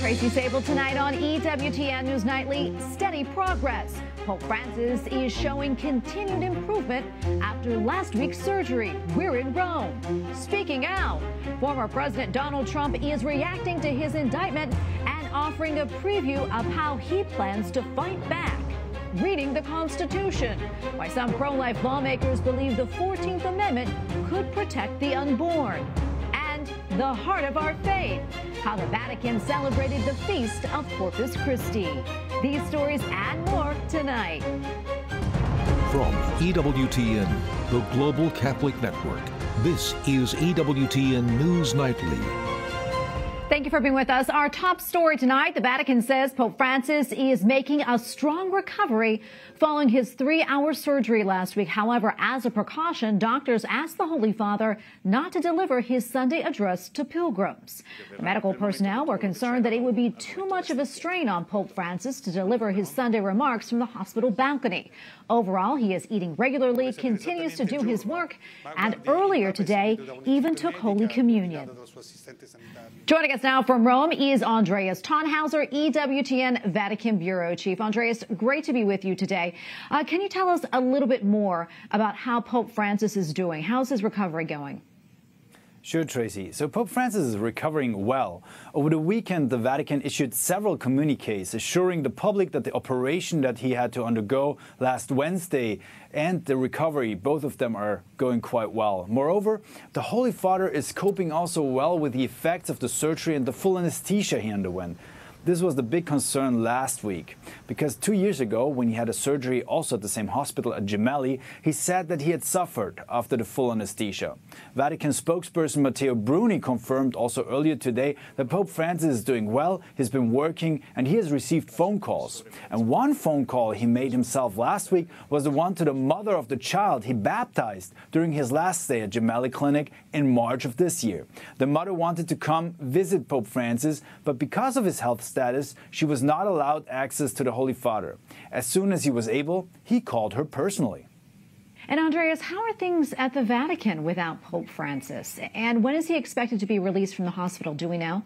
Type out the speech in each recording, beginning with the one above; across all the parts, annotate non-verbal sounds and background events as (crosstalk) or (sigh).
Tracy Sabol tonight on EWTN News Nightly. Steady progress. Pope Francis is showing continued improvement after last week's surgery. We're in Rome. Speaking out, former President Donald Trump is reacting to his indictment and offering a preview of how he plans to fight back. Reading the Constitution, why some pro life lawmakers believe the 14th Amendment could protect the unborn. The heart of our faith how the Vatican celebrated the feast of Corpus Christi. These stories and more tonight. From EWTN, the Global Catholic Network, this is EWTN News Nightly. Thank you for being with us. Our top story tonight the Vatican says Pope Francis is making a strong recovery following his three hour surgery last week. However, as a precaution, doctors asked the Holy Father not to deliver his Sunday address to pilgrims. The medical personnel were concerned that it would be too much of a strain on Pope Francis to deliver his Sunday remarks from the hospital balcony. Overall, he is eating regularly, continues to do his work, and earlier today even took Holy Communion. Joining us now from Rome is Andreas Thonhauser, EWTN Vatican Bureau Chief. Andreas, great to be with you today. Uh, can you tell us a little bit more about how Pope Francis is doing? How's his recovery going? Sure, Tracy. So Pope Francis is recovering well. Over the weekend, the Vatican issued several communiques assuring the public that the operation that he had to undergo last Wednesday and the recovery, both of them are going quite well. Moreover, the Holy Father is coping also well with the effects of the surgery and the full anesthesia he underwent. This was the big concern last week because two years ago, when he had a surgery also at the same hospital at Gemelli, he said that he had suffered after the full anesthesia. Vatican spokesperson Matteo Bruni confirmed also earlier today that Pope Francis is doing well, he's been working, and he has received phone calls. And one phone call he made himself last week was the one to the mother of the child he baptized during his last stay at Gemelli Clinic in March of this year. The mother wanted to come visit Pope Francis, but because of his health status, she was not allowed access to the Holy Father. As soon as he was able, he called her personally. And Andreas, how are things at the Vatican without Pope Francis? And when is he expected to be released from the hospital? Do we know?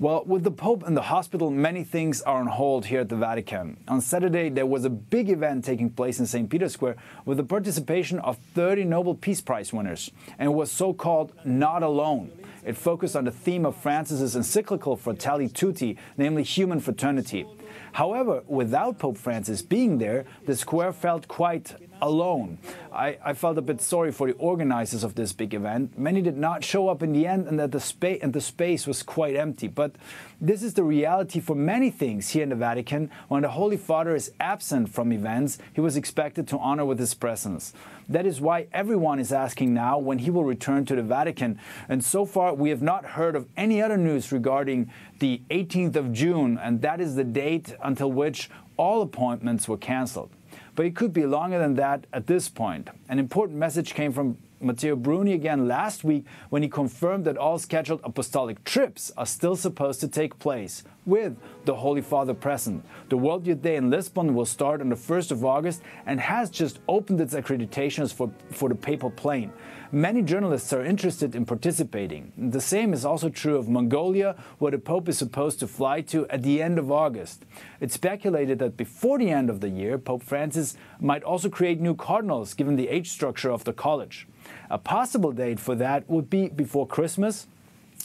Well, with the Pope in the hospital, many things are on hold here at the Vatican. On Saturday, there was a big event taking place in St. Peter's Square with the participation of 30 Nobel Peace Prize winners, and it was so called Not Alone. It focused on the theme of Francis's encyclical Fratelli Tutti, namely human fraternity. However, without Pope Francis being there, the square felt quite alone. I, I, felt a bit sorry for the organizers of this big event. Many did not show up in the end, and that the space and the space was quite empty. But this is the reality for many things here in the Vatican. When the Holy Father is absent from events, he was expected to honor with his presence. That is why everyone is asking now when he will return to the Vatican. And so far, we have not heard of any other news regarding the 18th of June, and that is the date until which all appointments were cancelled but it could be longer than that at this point. An important message came from Matteo Bruni again last week when he confirmed that all scheduled apostolic trips are still supposed to take place with the Holy Father present. The World Youth Day in Lisbon will start on the 1st of August and has just opened its accreditations for, for the papal plane. Many journalists are interested in participating. The same is also true of Mongolia, where the Pope is supposed to fly to at the end of August. It's speculated that before the end of the year, Pope Francis might also create new cardinals given the age structure of the college. A possible date for that would be before Christmas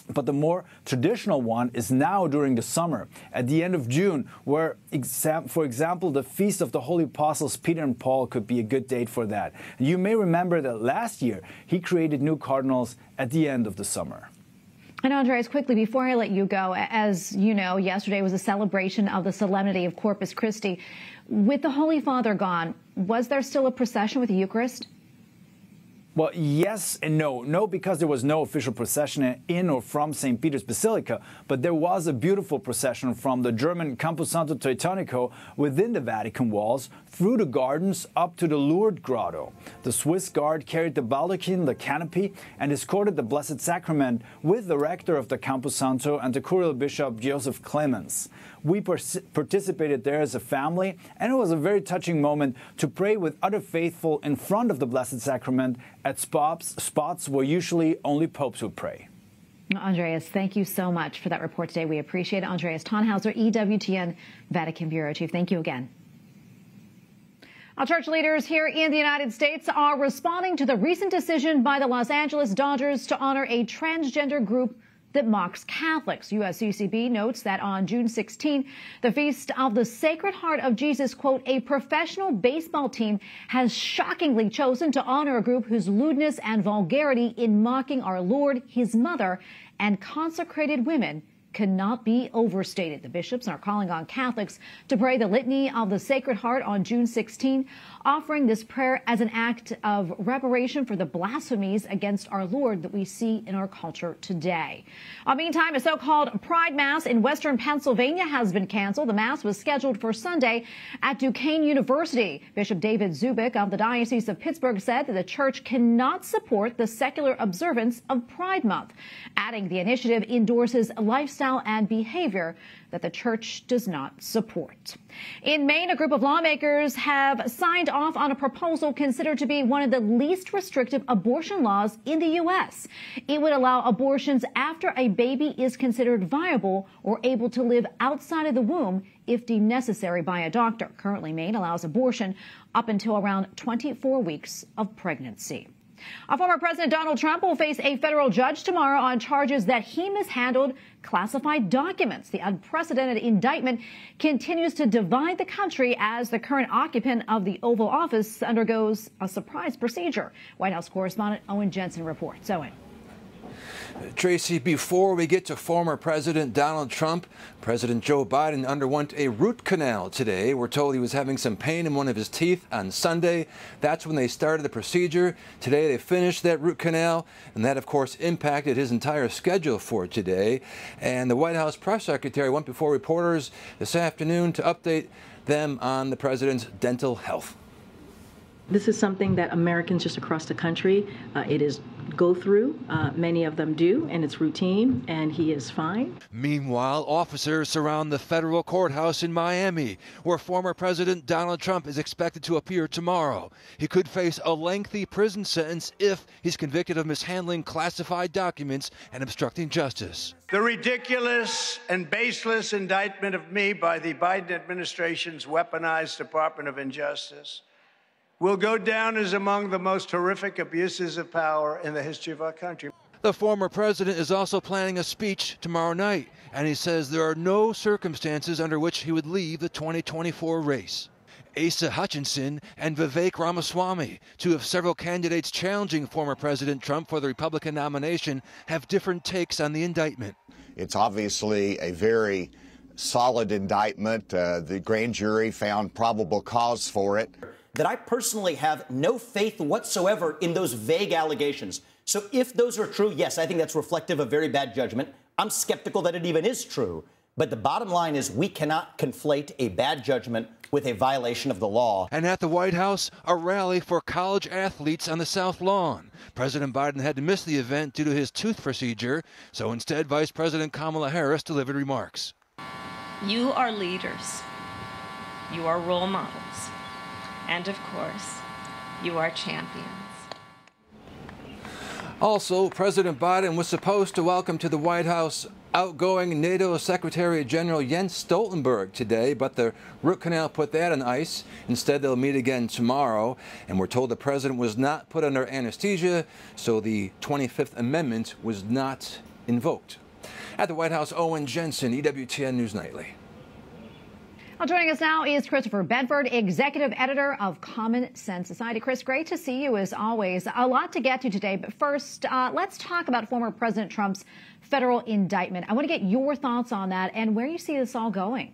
but the more traditional one is now during the summer, at the end of June, where, for example, the Feast of the Holy Apostles Peter and Paul could be a good date for that. You may remember that last year he created new cardinals at the end of the summer. And Andreas, quickly before I let you go, as you know, yesterday was a celebration of the solemnity of Corpus Christi. With the Holy Father gone, was there still a procession with the Eucharist? Well, yes and no. No, because there was no official procession in or from St. Peter's Basilica, but there was a beautiful procession from the German Camposanto Teutonico within the Vatican walls through the gardens up to the Lourdes Grotto. The Swiss Guard carried the baldachin, the canopy, and escorted the Blessed Sacrament with the rector of the Camposanto and the Curial Bishop Joseph Clemens. We participated there as a family, and it was a very touching moment to pray with other faithful in front of the Blessed Sacrament at spots, spots where usually only popes would pray. Andreas, thank you so much for that report today. We appreciate it. Andreas Thonhauser, EWTN Vatican Bureau Chief. Thank you again. Our church leaders here in the United States are responding to the recent decision by the Los Angeles Dodgers to honor a transgender group that mocks Catholics. USCCB notes that on June 16, the Feast of the Sacred Heart of Jesus, quote, a professional baseball team has shockingly chosen to honor a group whose lewdness and vulgarity in mocking our Lord, his mother, and consecrated women cannot be overstated. The bishops are calling on Catholics to pray the Litany of the Sacred Heart on June 16, offering this prayer as an act of reparation for the blasphemies against our Lord that we see in our culture today. Uh, meantime, a so-called Pride Mass in Western Pennsylvania has been canceled. The Mass was scheduled for Sunday at Duquesne University. Bishop David Zubik of the Diocese of Pittsburgh said that the church cannot support the secular observance of Pride Month, adding the initiative endorses lifestyle and behavior that the church does not support. In Maine, a group of lawmakers have signed off on a proposal considered to be one of the least restrictive abortion laws in the U.S. It would allow abortions after a baby is considered viable or able to live outside of the womb if deemed necessary by a doctor. Currently, Maine allows abortion up until around 24 weeks of pregnancy. Our former President Donald Trump will face a federal judge tomorrow on charges that he mishandled classified documents. The unprecedented indictment continues to divide the country as the current occupant of the Oval Office undergoes a surprise procedure. White House correspondent Owen Jensen reports. Owen. Tracy, before we get to former President Donald Trump, President Joe Biden underwent a root canal today. We're told he was having some pain in one of his teeth on Sunday. That's when they started the procedure. Today they finished that root canal, and that, of course, impacted his entire schedule for today. And the White House press secretary went before reporters this afternoon to update them on the president's dental health. This is something that Americans just across the country, uh, it is go through. Uh, many of them do, and it's routine, and he is fine. Meanwhile, officers surround the federal courthouse in Miami, where former President Donald Trump is expected to appear tomorrow. He could face a lengthy prison sentence if he's convicted of mishandling classified documents and obstructing justice. The ridiculous and baseless indictment of me by the Biden administration's weaponized Department of Injustice will go down as among the most horrific abuses of power in the history of our country. The former president is also planning a speech tomorrow night, and he says there are no circumstances under which he would leave the 2024 race. Asa Hutchinson and Vivek Ramaswamy, two of several candidates challenging former President Trump for the Republican nomination, have different takes on the indictment. It's obviously a very solid indictment. Uh, the grand jury found probable cause for it that I personally have no faith whatsoever in those vague allegations. So if those are true, yes, I think that's reflective of very bad judgment. I'm skeptical that it even is true. But the bottom line is we cannot conflate a bad judgment with a violation of the law. And at the White House, a rally for college athletes on the South Lawn. President Biden had to miss the event due to his tooth procedure, so instead, Vice President Kamala Harris delivered remarks. You are leaders, you are role models. And of course, you are champions. Also, President Biden was supposed to welcome to the White House outgoing NATO Secretary General Jens Stoltenberg today, but the root canal put that on ice. Instead, they'll meet again tomorrow. And we're told the president was not put under anesthesia, so the 25th Amendment was not invoked. At the White House, Owen Jensen, EWTN News Nightly. Well, joining us now is Christopher Bedford, executive editor of Common Sense Society. Chris, great to see you as always. A lot to get to today, but first, uh, let's talk about former President Trump's federal indictment. I want to get your thoughts on that and where you see this all going.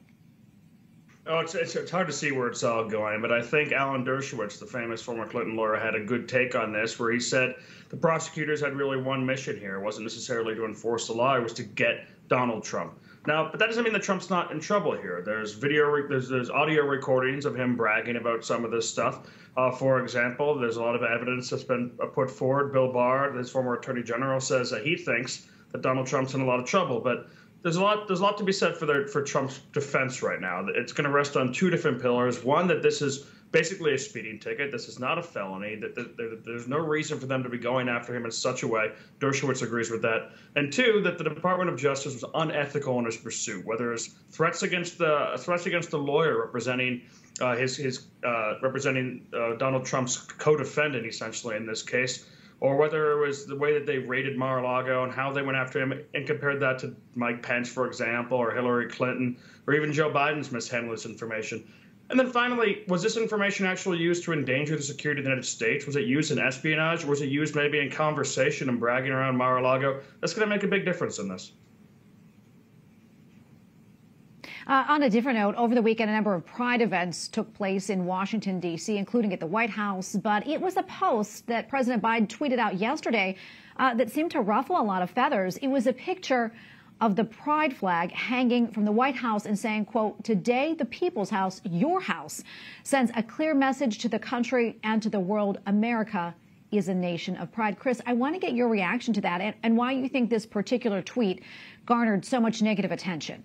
Oh, it's, it's, it's, hard to see where it's all going, but I think Alan Dershowitz, the famous former Clinton lawyer, had a good take on this, where he said the prosecutors had really one mission here. It wasn't necessarily to enforce the law, it was to get Donald Trump. Now, but that doesn't mean that Trump's not in trouble here. There's video, there's, there's audio recordings of him bragging about some of this stuff. Uh, for example, there's a lot of evidence that's been uh, put forward. Bill Barr, his former Attorney General, says that he thinks that Donald Trump's in a lot of trouble. But there's a lot there's a lot to be said for their, for Trump's defense right now. It's going to rest on two different pillars. One that this is basically a speeding ticket. This is not a felony. That there's no reason for them to be going after him in such a way. Dershowitz agrees with that. And two, that the Department of Justice was unethical in its pursuit, whether it's threats against the threats against the lawyer representing uh, his his uh, representing uh, Donald Trump's co-defendant essentially in this case, or whether it was the way that they raided Mar-a-Lago and how they went after him and compared that to Mike Pence, for example, or Hillary Clinton, or even Joe Biden's mishandling this information. And then finally, was this information actually used to endanger the security of the United States? Was it used in espionage? Or was it used maybe in conversation and bragging around Mar-a-Lago? That's going to make a big difference in this. Uh, on a different note, over the weekend, a number of pride events took place in Washington, D.C., including at the White House. But it was a post that President Biden tweeted out yesterday uh, that seemed to ruffle a lot of feathers. It was a picture of the pride flag hanging from the White House and saying, quote, today the people's house, your house, sends a clear message to the country and to the world. America is a nation of pride. Chris, I want to get your reaction to that and, and why you think this particular tweet garnered so much negative attention.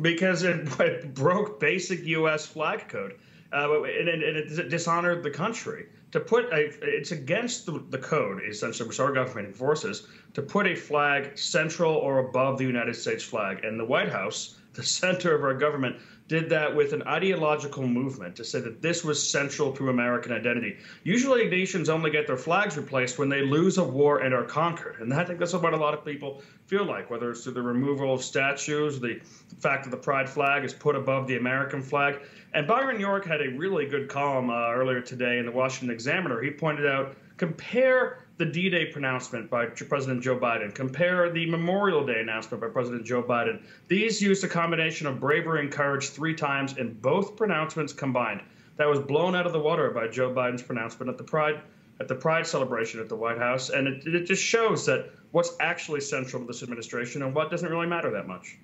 Because it, (laughs) it broke basic U.S. flag code uh, and, and, it dishonored the country. To put a, it's against the, the code, essentially, which our government enforces, to put a flag central or above the United States flag. And the White House, the center of our government, did that with an ideological movement to say that this was central to American identity. Usually, nations only get their flags replaced when they lose a war and are conquered. And I think that's what a lot of people feel like, whether it's through the removal of statues, the fact that the pride flag is put above the American flag. And Byron York had a really good column uh, earlier today in the Washington Examiner. He pointed out compare the D Day pronouncement by President Joe Biden, compare the Memorial Day announcement by President Joe Biden. These used a combination of bravery and courage three times in both pronouncements combined. That was blown out of the water by Joe Biden's pronouncement at the Pride at the Pride celebration at the White House, and it, it just shows that what's actually central to this administration and what doesn't really matter that much.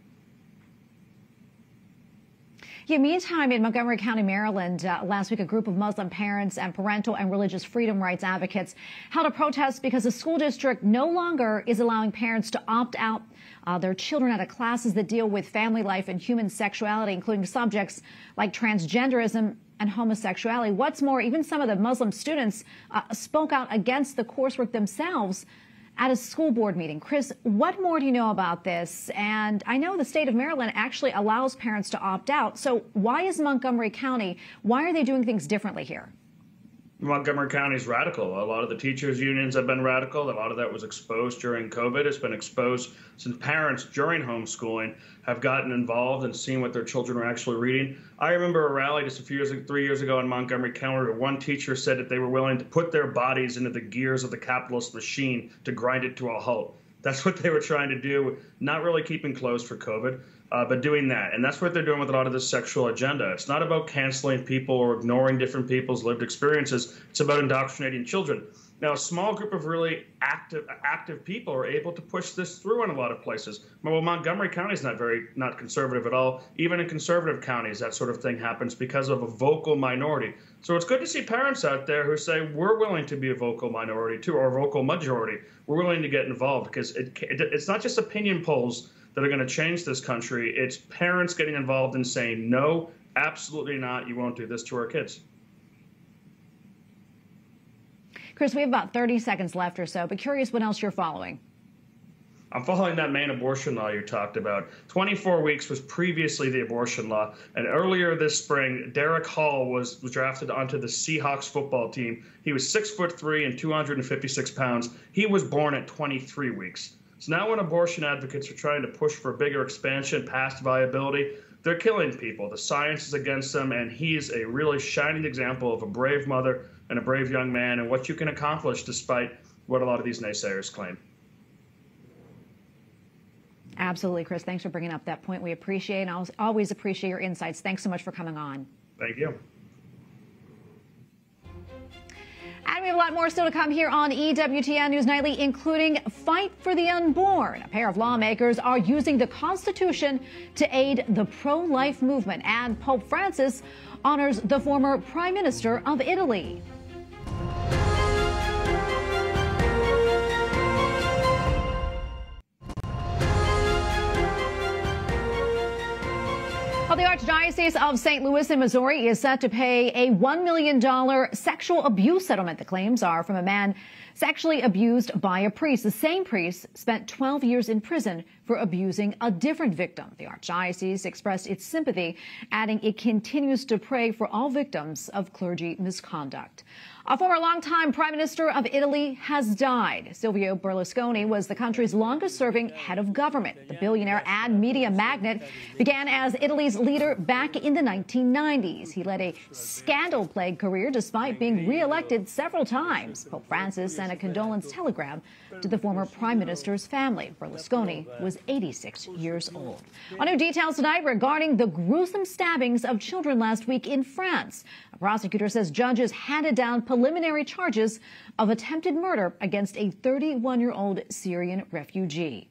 Yeah, meantime, in Montgomery County, Maryland, uh, last week, a group of Muslim parents and parental and religious freedom rights advocates held a protest because the school district no longer is allowing parents to opt out uh, their children out of classes that deal with family life and human sexuality, including subjects like transgenderism and homosexuality. What's more, even some of the Muslim students uh, spoke out against the coursework themselves at a school board meeting. Chris, what more do you know about this? And I know the state of Maryland actually allows parents to opt out. So why is Montgomery County, why are they doing things differently here? Montgomery County is radical. A lot of the teachers' unions have been radical. A lot of that was exposed during COVID. It's been exposed since parents during homeschooling have gotten involved and seen what their children are actually reading. I remember a rally just a few years, three years ago in Montgomery County where one teacher said that they were willing to put their bodies into the gears of the capitalist machine to grind it to a halt. That's (laughs) what they were trying to do, not really keeping closed for COVID uh, but doing that. And that's what they're doing with a lot of this sexual agenda. It's not about canceling people or ignoring different people's lived experiences. It's about indoctrinating children. Now, a small group of really active active people are able to push this through in a lot of places. Well, Montgomery County is not very not conservative at all. Even in conservative counties, that sort of thing happens because of a vocal minority. So it's good to see parents out there who say we're willing to be a vocal minority too, or a vocal majority. We're willing to get involved because it, it, it's not just opinion polls that are going to change this country. It's parents getting involved and saying, no, absolutely not. You won't do this to our kids. Chris, we have about 30 seconds left or so, but curious what else you're following. I'm following that Maine abortion law you talked about. 24 weeks was previously the abortion law, and earlier this spring, Derick Hall was, was drafted onto the Seahawks football team. He was six foot three and 256 pounds. He was born at 23 weeks. So now, when abortion advocates are trying to push for bigger expansion past viability, they're killing people. The science is against them, and he's a really shining example of a brave mother and a brave young man and what you can accomplish despite what a lot of these naysayers claim. Absolutely, Chris. Thanks for bringing up that point. We appreciate and always appreciate your insights. Thanks so much for coming on. Thank you. And we have a lot more still to come here on EWTN News Nightly, including Fight for the Unborn. A pair of lawmakers are using the Constitution to aid the pro life movement, and Pope Francis honors the former Prime Minister of Italy. The Archdiocese of St. Louis in Missouri is set to pay a $1 million sexual abuse settlement. The claims are from a man sexually abused by a priest. The same priest spent 12 years in prison for abusing a different victim. The Archdiocese expressed its sympathy, adding it continues to pray for all victims of clergy misconduct. A former longtime Prime Minister of Italy has died. Silvio Berlusconi was the country's longest serving head of government. The billionaire and media magnate began as Italy's leader back in the 1990s. He led a scandal plagued career despite being re-elected several times. Pope Francis sent a condolence telegram to the former prime minister's family. Berlusconi was 86 years old. On new details tonight regarding the gruesome stabbings of children last week in France. A prosecutor says judges handed down preliminary charges of attempted murder against a 31 year old Syrian refugee.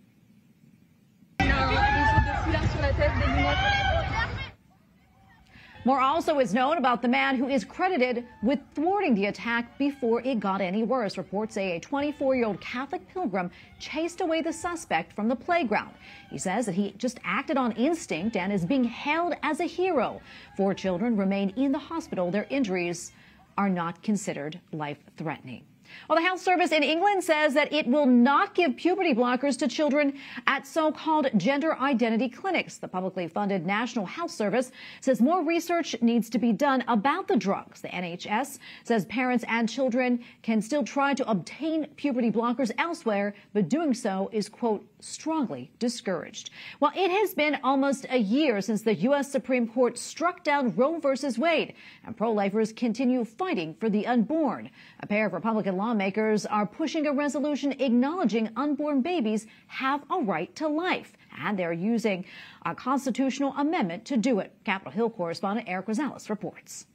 More also is known about the man who is credited with thwarting the attack before it got any worse. Reports say a 24 year old Catholic pilgrim chased away the suspect from the playground. He says that he just acted on instinct and is being hailed as a hero. Four children remain in the hospital. Their injuries are not considered life threatening. Well, the health service in England says that it will not give puberty blockers to children at so-called gender identity clinics. The publicly funded National Health Service says more research needs to be done about the drugs. The NHS says parents and children can still try to obtain puberty blockers elsewhere, but doing so is, quote, strongly discouraged. Well, it has been almost a year since the U.S. Supreme Court struck down Roe versus Wade, and pro-lifers continue fighting for the unborn. A pair of Republican lawmakers are pushing a resolution acknowledging unborn babies have a right to life, and they're using a constitutional amendment to do it. Capitol Hill correspondent Eric Rosales reports.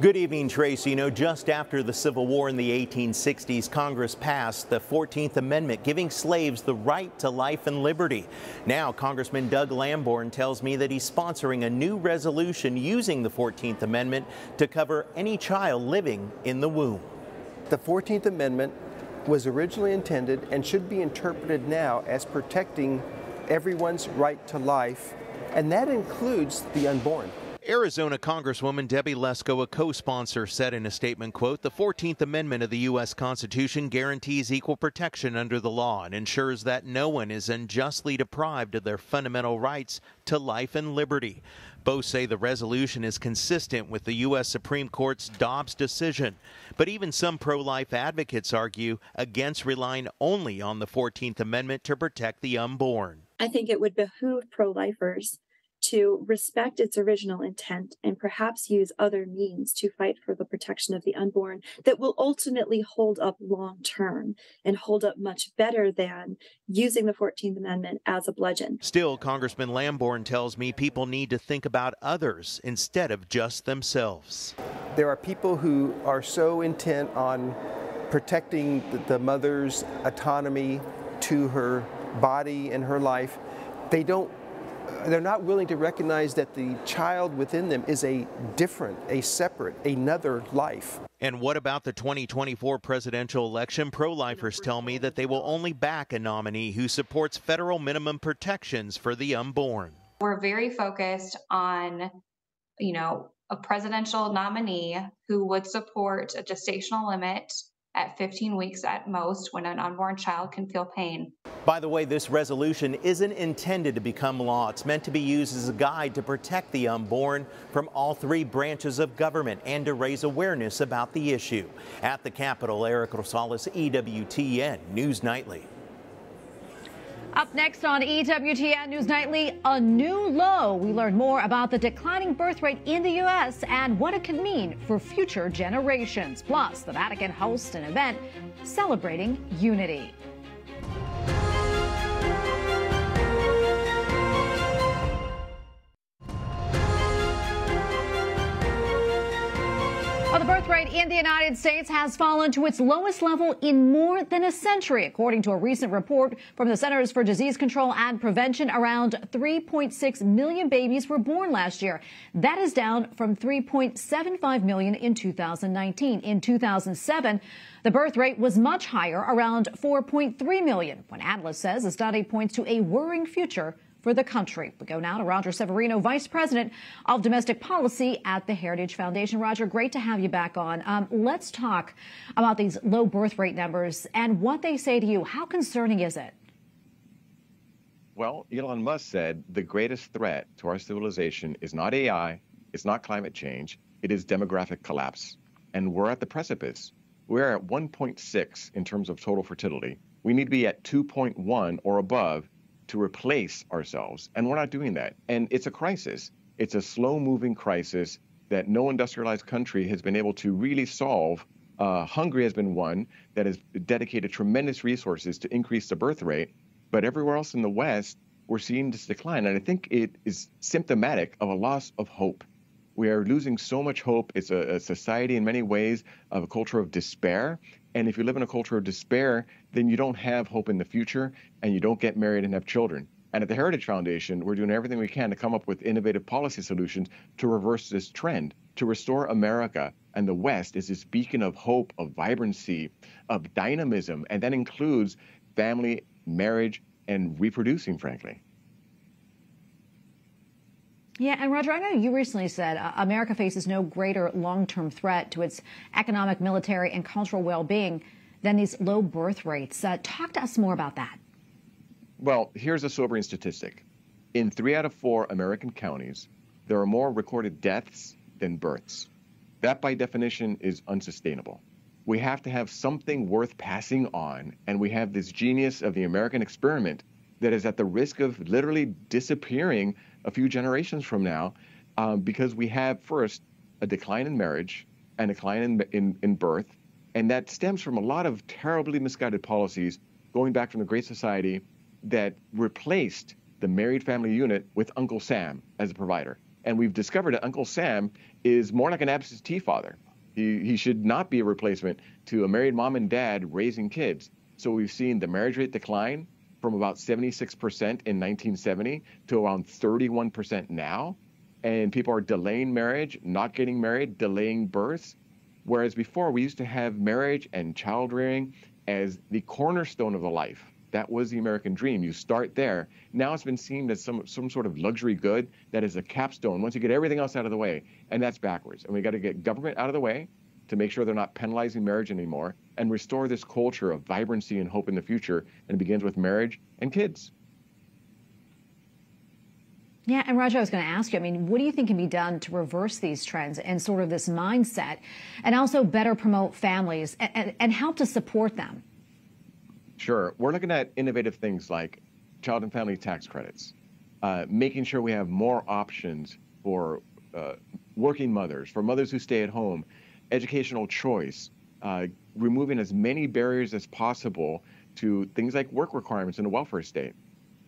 Good evening, Tracy. You know, just after the Civil War in the 1860s, Congress passed the 14th Amendment, giving slaves the right to life and liberty. Now, Congressman Doug Lamborn tells me that he's sponsoring a new resolution using the 14th Amendment to cover any child living in the womb. The 14th Amendment was originally intended and should be interpreted now as protecting everyone's right to life, and that includes the unborn. Arizona Congresswoman Debbie Lesko, a co-sponsor, said in a statement, quote, the 14th Amendment of the U.S. Constitution guarantees equal protection under the law and ensures that no one is unjustly deprived of their fundamental rights to life and liberty. Both say the resolution is consistent with the U.S. Supreme Court's Dobbs decision. But even some pro-life advocates argue against relying only on the 14th Amendment to protect the unborn. I think it would behoove pro-lifers to respect its original intent and perhaps use other means to fight for the protection of the unborn that will ultimately hold up long term and hold up much better than using the 14th Amendment as a bludgeon. Still, Congressman Lamborn tells me people need to think about others instead of just themselves. There are people who are so intent on protecting the mother's autonomy to her body and her life, they don't they're not willing to recognize that the child within them is a different, a separate, another life. And what about the 2024 presidential election? Pro lifers tell me that they will only back a nominee who supports federal minimum protections for the unborn. We're very focused on, you know, a presidential nominee who would support a gestational limit at 15 weeks at most when an unborn child can feel pain. By the way, this resolution isn't intended to become law. It's meant to be used as a guide to protect the unborn from all three branches of government and to raise awareness about the issue. At the Capitol, Eric Rosales, EWTN News Nightly. Up next on EWTN News Nightly, a new low. We learn more about the declining birth rate in the U.S. and what it could mean for future generations. Plus, the Vatican hosts an event celebrating unity. The birth rate in the United States has fallen to its lowest level in more than a century. According to a recent report from the Centers for Disease Control and Prevention, around 3.6 million babies were born last year. That is down from 3.75 million in 2019. In 2007, the birth rate was much higher, around 4.3 million. When Atlas says the study points to a worrying future for the country. We go now to Roger Severino, Vice President of Domestic Policy at the Heritage Foundation. Roger, great to have you back on. Um, let's talk about these low birth rate numbers and what they say to you. How concerning is it? Well, Elon Musk said the greatest threat to our civilization is not AI, it's not climate change, it is demographic collapse. And we're at the precipice. We're at 1.6 in terms of total fertility. We need to be at 2.1 or above to replace ourselves. And we're not doing that. And it's a crisis. It's a slow moving crisis that no industrialized country has been able to really solve. Uh, Hungary has been one that has dedicated tremendous resources to increase the birth rate. But everywhere else in the West, we're seeing this decline. And I think it is symptomatic of a loss of hope. We are losing so much hope. It's a, a society in many ways of a culture of despair. And if you live in a culture of despair, then you don't have hope in the future and you don't get married and have children. And at the Heritage Foundation, we're doing everything we can to come up with innovative policy solutions to reverse this trend, to restore America and the West as this beacon of hope, of vibrancy, of dynamism. And that includes family, marriage, and reproducing, frankly. Yeah, and Roger, I know you recently said uh, America faces no greater long term threat to its economic, military, and cultural well being than these low birth rates. Uh, talk to us more about that. Well, here's a sobering statistic. In three out of four American counties, there are more recorded deaths than births. That, by definition, is unsustainable. We have to have something worth passing on, and we have this genius of the American experiment that is at the risk of literally disappearing a few generations from now um, because we have, first, a decline in marriage and a decline in, in, in birth. And that stems from a lot of terribly misguided policies going back from the Great Society that replaced the married family unit with Uncle Sam as a provider. And we've discovered that Uncle Sam is more like an absentee father. He, he should not be a replacement to a married mom and dad raising kids. So we've seen the marriage rate decline from about 76% in 1970 to around 31% now. And people are delaying marriage, not getting married, delaying births. Whereas before, we used to have marriage and child rearing as the cornerstone of the life. That was the American dream. You start there. Now it's been seen as some, some sort of luxury good that is a capstone once you get everything else out of the way. And that's backwards. And we got to get government out of the way to make sure they're not penalizing marriage anymore and restore this culture of vibrancy and hope in the future. And it begins with marriage and kids. Yeah, and Roger, I was going to ask you, I mean, what do you think can be done to reverse these trends and sort of this mindset and also better promote families and, and, and help to support them? Sure. We're looking at innovative things like child and family tax credits, uh, making sure we have more options for uh, working mothers, for mothers who stay at home, educational choice, uh, removing as many barriers as possible to things like work requirements in a welfare state.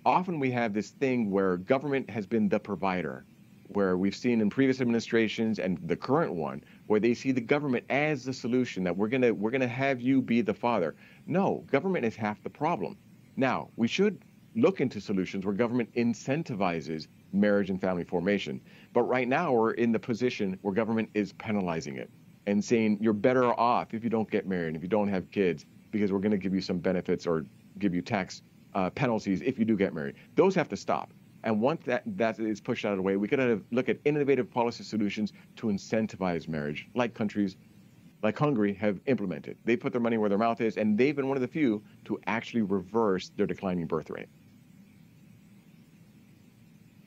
Often we have this thing where government has been the provider, where we've seen in previous administrations and the current one, where they see the government as the solution that we're gonna we're gonna have you be the father. No, government is half the problem. Now we should look into solutions where government incentivizes marriage and family formation. But right now we're in the position where government is penalizing it and saying you're better off if you don't get married, and if you don't have kids, because we're going to give you some benefits or give you tax uh, penalties if you do get married. Those have to stop. And once that, that is pushed out of the way, we to look at innovative policy solutions to incentivize marriage, like countries like Hungary have implemented. They put their money where their mouth is, and they've been one of the few to actually reverse their declining birth rate.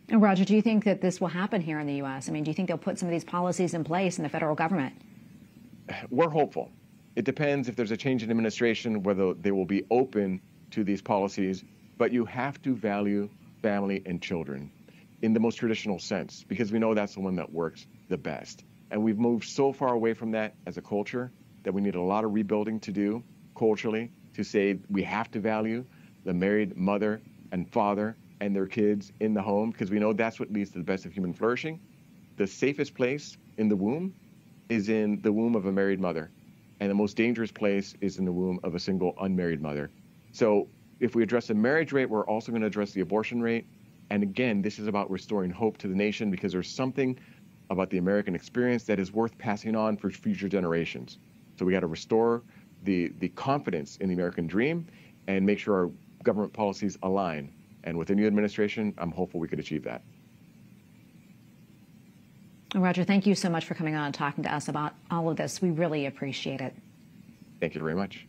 And Roger, do you think that this will happen here in the U.S.? I mean, do you think they'll put some of these policies in place in the federal government? We're hopeful. It depends if there's a change in administration, whether they will be open to these policies, but you have to value family and children in the most traditional sense because we know that's the one that works the best. And we've moved so far away from that as a culture that we need a lot of rebuilding to do culturally to say we have to value the married mother and father and their kids in the home because we know that's what leads to the best of human flourishing. The safest place in the womb is in the womb of a married mother, and the most dangerous place is in the womb of a single unmarried mother. So if we address the marriage rate, we're also going to address the abortion rate. And again, this is about restoring hope to the nation because there's something about the American experience that is worth passing on for future generations. So we got to restore the, the confidence in the American dream and make sure our government policies align And with the new administration, I'm hopeful we could achieve that. Roger, thank you so much for coming on and talking to us about all of this. We really appreciate it. Thank you very much.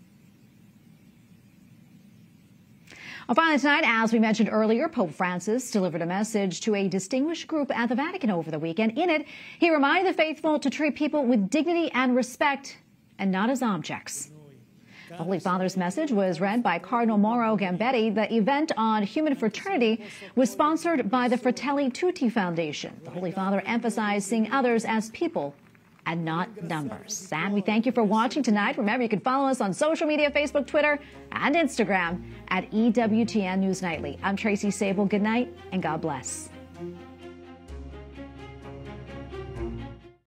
Well, finally tonight, as we mentioned earlier, Pope Francis delivered a message to a distinguished group at the Vatican over the weekend. In it, he reminded the faithful to treat people with dignity and respect and not as objects. The Holy Father's message was read by Cardinal Mauro Gambetti. The event on human fraternity was sponsored by the Fratelli Tutti Foundation. The Holy Father emphasized seeing others as people and not numbers. And we thank you for watching tonight. Remember, you can follow us on social media Facebook, Twitter, and Instagram at EWTN News Nightly. I'm Tracy Sabol. Good night and God bless.